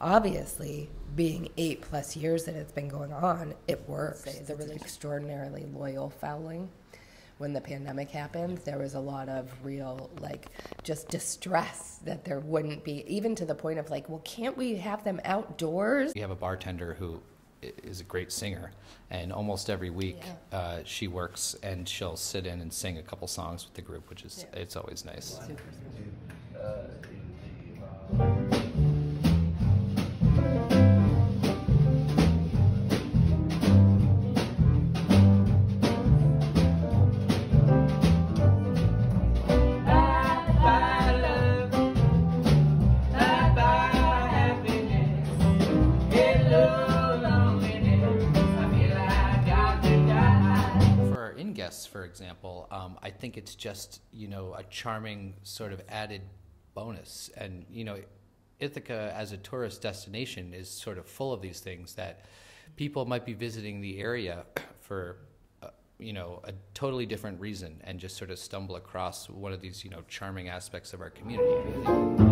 obviously, being eight plus years that it's been going on, it works. It's a really extraordinarily loyal fouling. When the pandemic happened, there was a lot of real, like, just distress that there wouldn't be, even to the point of, like, well, can't we have them outdoors? We have a bartender who is a great singer, and almost every week Yeah. uh, she works and she'll sit in and sing a couple songs with the group, which is Yeah. it's always nice. For our in guests, for example, um, I think it's just you know a charming sort of added bonus, and you know, Ithaca as a tourist destination is sort of full of these things that people might be visiting the area for. uh, You know, a totally different reason, and just sort of stumble across one of these, you know, charming aspects of our community.